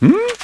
Hmm?